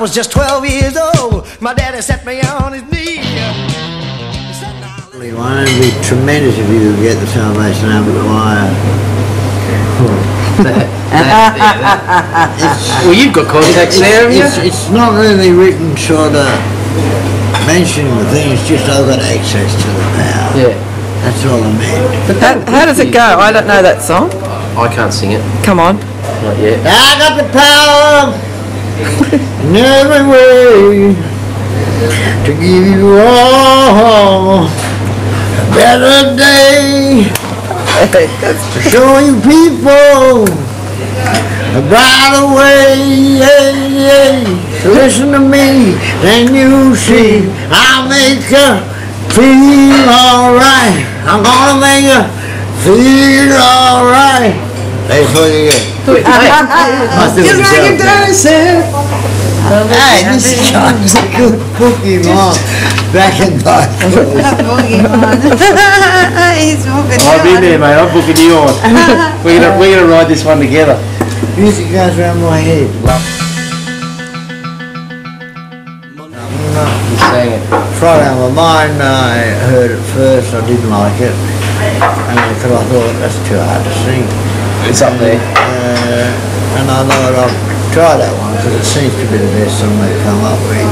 was just 12 years old, my daddy set me on his knee. He said, "Now, It would be tremendous if you could get the Salvation Army choir. Well, you've got contacts there, have you? It's, it's not really written sort of mentioning the thing, it's just I've got access to the power. Yeah. That's all I meant. How, how does it go? I don't know that song. I can't sing it. Come on. Not yet. I got the power in every way to give you all a better day. To show you people a brighter way. Yeah, yeah. Listen to me, then you see I'll make you feel alright. I'm gonna make you feel alright. That's ah, ah, ah, what you get. Must do it. Hey, this is John's a good Pokemon. Back in bicycles. He's walking I'll be there, mate. I'm booking you on. We're gonna we're gonna ride this one together. Music goes around my head. You sang it. Friday on my mind, I heard it first, I didn't like it. And because I thought that's too hard to sing. It's up there. Uh, and I thought I'll try that one because it seems to be the best song they've come up with.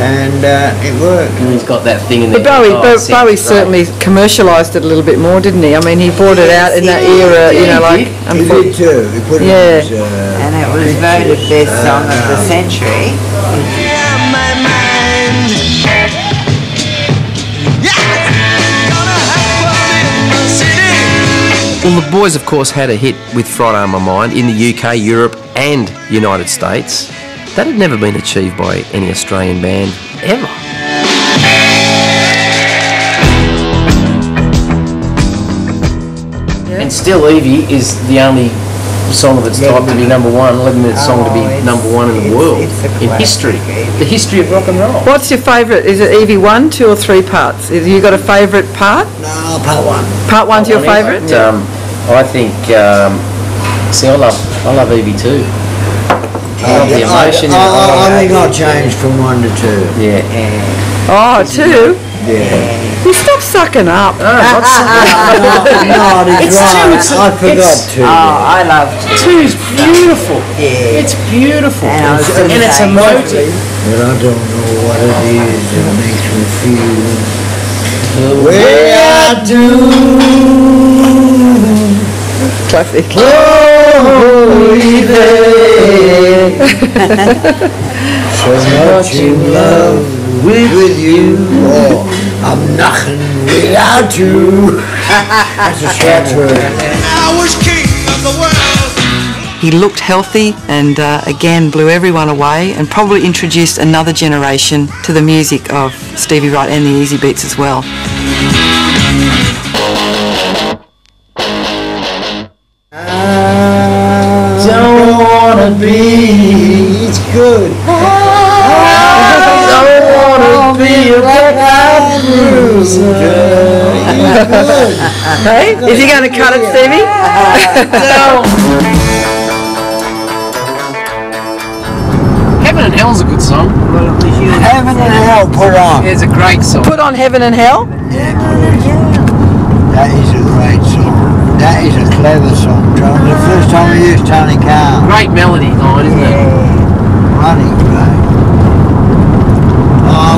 And uh, it worked. And he's got that thing in there. But Bowie, Oh, Bo- it's Bowie great. certainly commercialised it a little bit more, didn't he? I mean, he brought it out in that era, you know, like. he He did too. He put it Yeah. in his, uh, And it was voted best song of the century. Well, the boys, of course, had a hit with Friday on My Mind in the UK, Europe, and United States. That had never been achieved by any Australian band ever. And still, Evie is the only song of its type to be number one, 11 minute song to be number one in the world, in history, the history of rock and roll. What's your favourite? Is it Evie one, two, or three parts? Have you got a favourite part? no, part one. Part one's your favourite? Um, I think. Um, see, I love, I love Evie too. I love the emotion. in it. I, I, I think I'll change from one to two. yeah. Oh, two. Yeah. You stop Ah, sucking up. no, no, it's, It's right. two, it's- I forgot it's- two. Oh, ah, I love Two's beautiful. Yeah. It's beautiful. And I and it's say- emotive. But I don't know what it is that makes me feel the way I do. Classic. Oh, so much in love with, you. Oh, I'm nothing without you. That's a Scots word. I was king of the world. He looked healthy and uh, again blew everyone away and probably introduced another generation to the music of Stevie Wright and the Easybeats as well. Don't wanna be. It's good. Black bruiser. Hey, is he going to cut it, Stevie? Heaven and Hell's a good song. Heaven and hell put on. It's a great song. Put on Heaven and Hell. Yeah. That is a great song. That is a clever song. Tony. The first time we used Tony Khan. Great melody line, isn't it? Running great.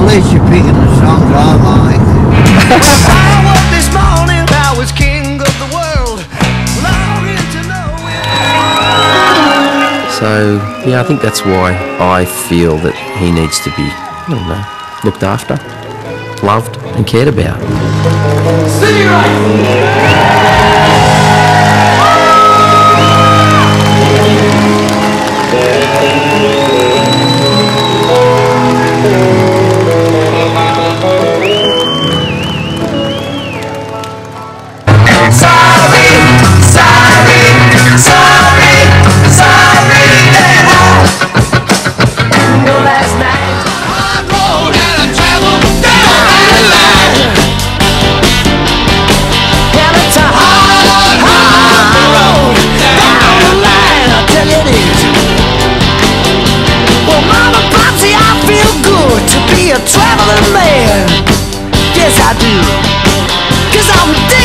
At least you're picking the songs I like. I woke this morning, I was king of the world. Longing to know it. So, yeah, I think that's why I feel that he needs to be, I don't know, looked after, loved, and cared about. Last man. Yes, I do. Cause I'm digging